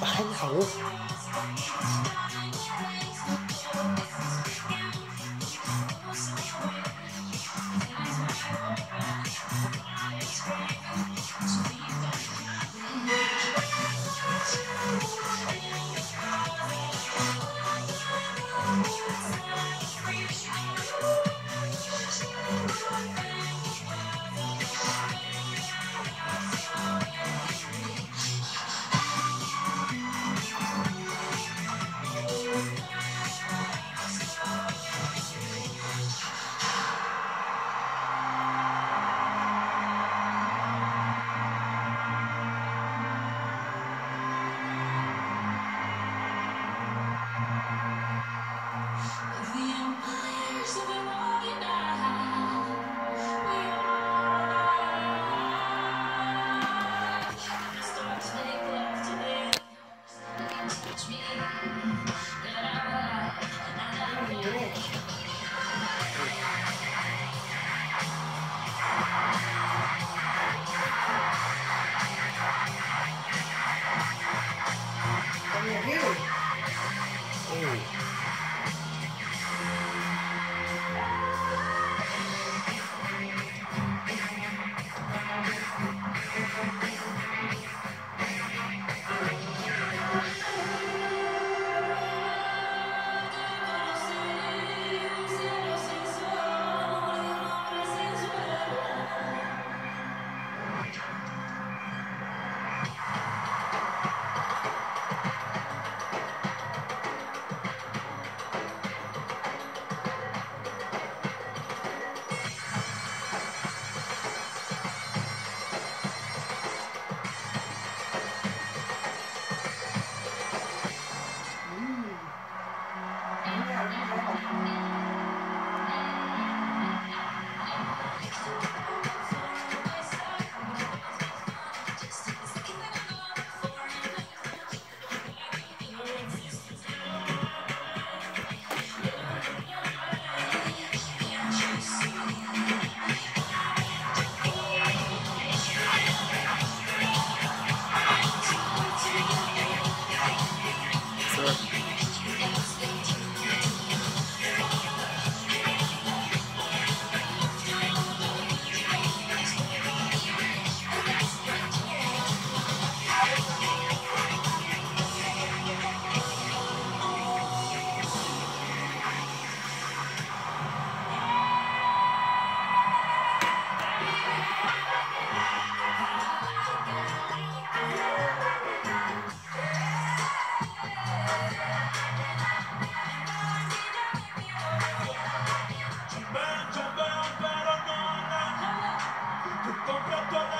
还好。うん。Doctor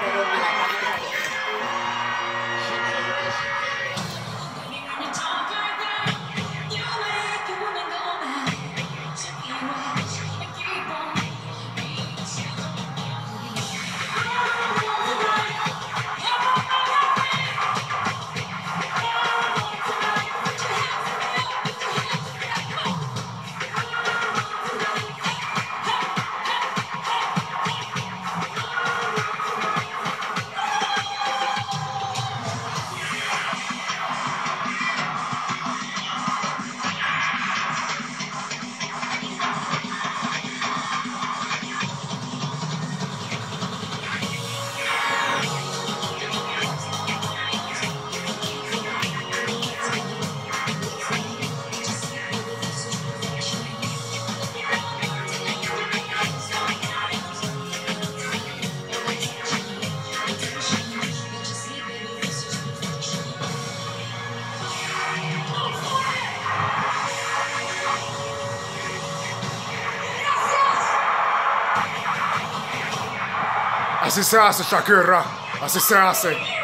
Thank you. Assiste-se, Shakira! Assiste-se!